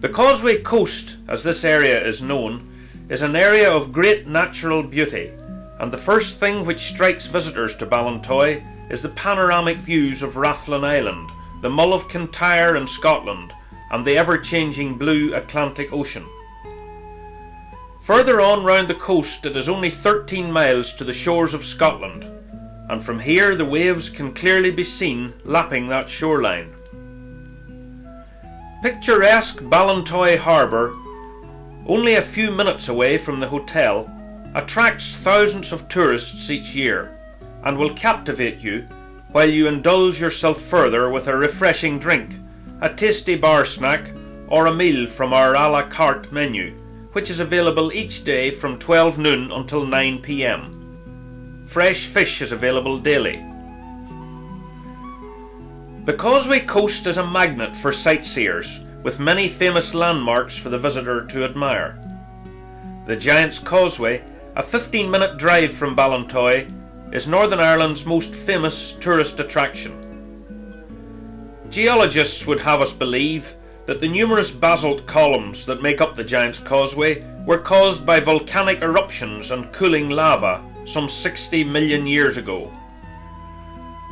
The Causeway Coast, as this area is known, is an area of great natural beauty, and the first thing which strikes visitors to Ballintoy is the panoramic views of Rathlin Island, the Mull of Kintyre in Scotland, and the ever changing blue Atlantic Ocean. Further on round the coast it is only 13 miles to the shores of Scotland, and from here the waves can clearly be seen lapping that shoreline. Picturesque Ballintoy Harbour, only a few minutes away from the hotel, attracts thousands of tourists each year and will captivate you while you indulge yourself further with a refreshing drink, a tasty bar snack, or a meal from our a la carte menu, which is available each day from 12 noon until 9 pm. Fresh fish is available daily. The Causeway Coast is a magnet for sightseers, with many famous landmarks for the visitor to admire. The Giant's Causeway, a 15 minute drive from Ballintoy, is Northern Ireland's most famous tourist attraction. Geologists would have us believe that the numerous basalt columns that make up the Giant's Causeway were caused by volcanic eruptions and cooling lava some 60 million years ago.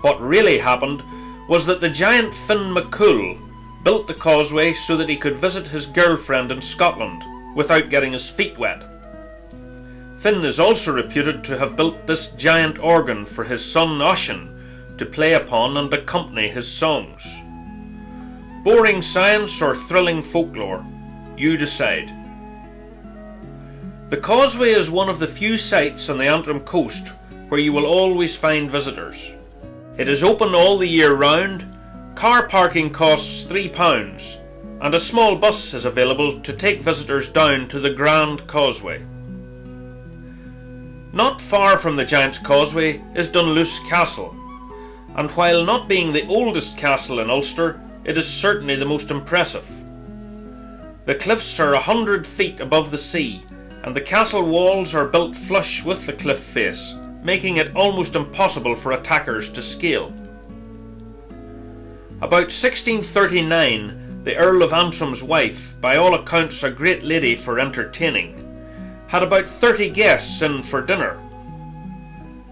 What really happened was that the giant Finn McCool built the causeway so that he could visit his girlfriend in Scotland without getting his feet wet. Finn is also reputed to have built this giant organ for his son Oisin to play upon and accompany his songs. Boring science or thrilling folklore, you decide. The causeway is one of the few sites on the Antrim coast where you will always find visitors. It is open all the year round, car parking costs £3, and a small bus is available to take visitors down to the Grand Causeway. Not far from the Giant's Causeway is Dunluce Castle, and while not being the oldest castle in Ulster, it is certainly the most impressive. The cliffs are a hundred feet above the sea, and the castle walls are built flush with the cliff face, making it almost impossible for attackers to scale. About 1639, the Earl of Antrim's wife, by all accounts a great lady for entertaining, had about 30 guests in for dinner.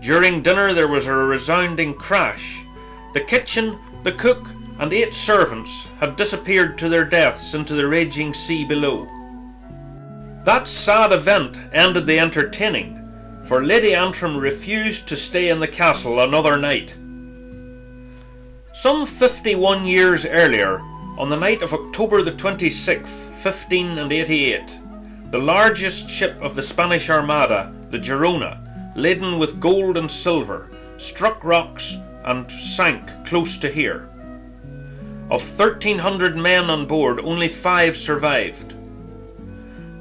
During dinner there was a resounding crash. The kitchen, the cook, and eight servants had disappeared to their deaths into the raging sea below. That sad event ended the entertaining, for Lady Antrim refused to stay in the castle another night. Some 51 years earlier, on the night of October the 26th, 1588, the largest ship of the Spanish Armada, the Girona, laden with gold and silver, struck rocks and sank close to here. Of 1,300 men on board, only five survived.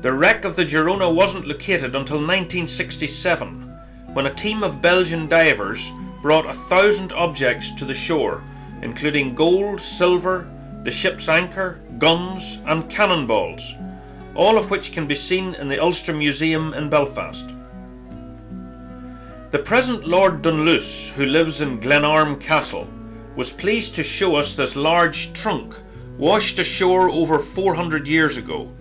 The wreck of the Girona wasn't located until 1967, when a team of Belgian divers brought a thousand objects to the shore, including gold, silver, the ship's anchor, guns, and cannonballs, all of which can be seen in the Ulster Museum in Belfast. The present Lord Dunluce, who lives in Glenarm Castle, was pleased to show us this large trunk washed ashore over 400 years ago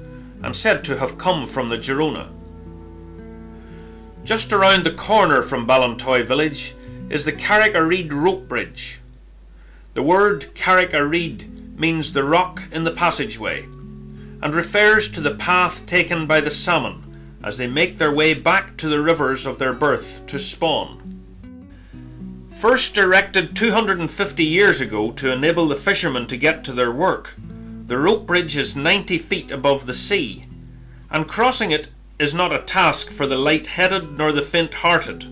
and said to have come from the Girona. Just around the corner from Ballintoy village is the Carrick Reed rope bridge. The word Carrick Reed means the rock in the passageway and refers to the path taken by the salmon as they make their way back to the rivers of their birth to spawn. First erected 250 years ago to enable the fishermen to get to their work, the rope bridge is 90 feet above the sea, and crossing it is not a task for the light headed nor the faint hearted.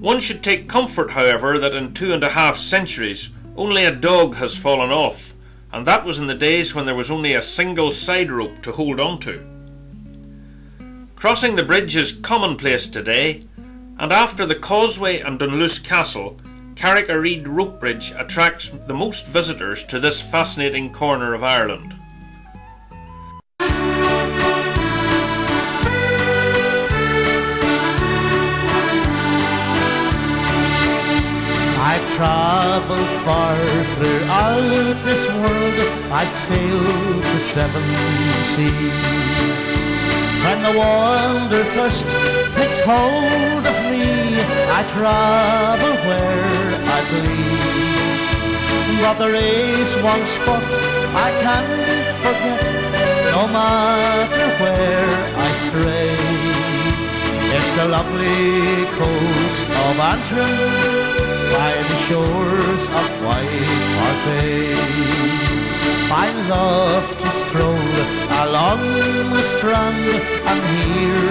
One should take comfort, however, that in two and a half centuries only a dog has fallen off, and that was in the days when there was only a single side rope to hold on to. Crossing the bridge is commonplace today, and after the causeway and Dunluce Castle, Carrick-a-Reed Rope Bridge attracts the most visitors to this fascinating corner of Ireland. I've travelled far throughout this world, I've sailed the seven seas. When the wanderlust takes hold of me, I travel where I please. But there is one spot I can't forget, no matter where I stray. It's the lovely coast of Antrim by the shores of White Park Bay. I love to stroll along the strand and hear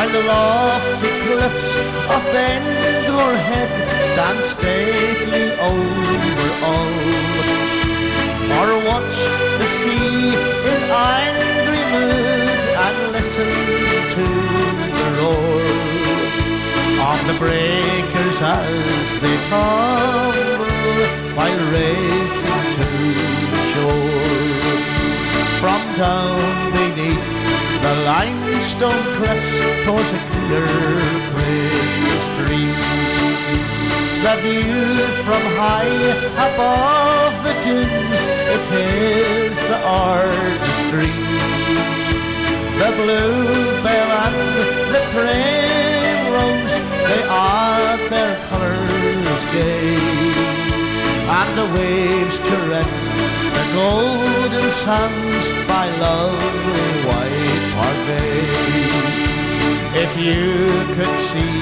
While the lofty cliffs of Bengore Head stand stately over all. Or watch the sea in angry mood and listen to the roar of the breakers as they tumble while racing to the shore. From down limestone cliffs pours a clear crystal stream. The view from high above the dunes, it is the artist's dream. The bluebell and the primrose they are their colours gay, and the waves caress the golden sands by lovely White Bay. If you could see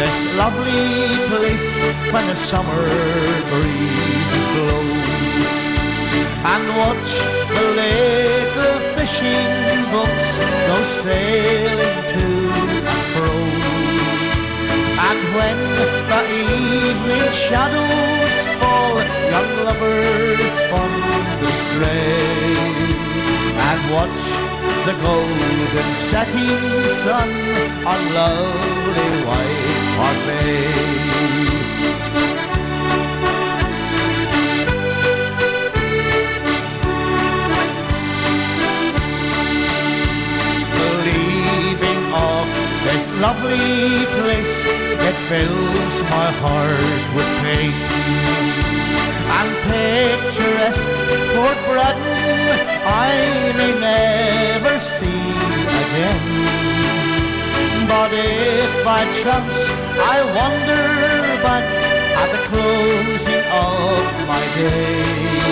this lovely place when the summer breeze blow, and watch the little fishing boats go sailing to and fro. And when the evening shadows fall, young lovers fondly stray and watch the golden setting sun on lovely White Park Bay. Leaving off this lovely place, it fills my heart with pain. And picturesque Port Bredon I may never see again. But if by chance I wander back at the closing of my day,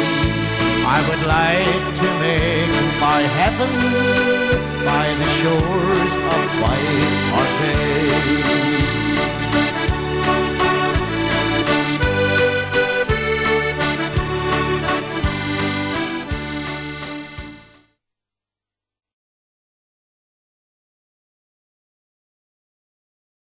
I would like to make my heaven by the shores of White Park Bay.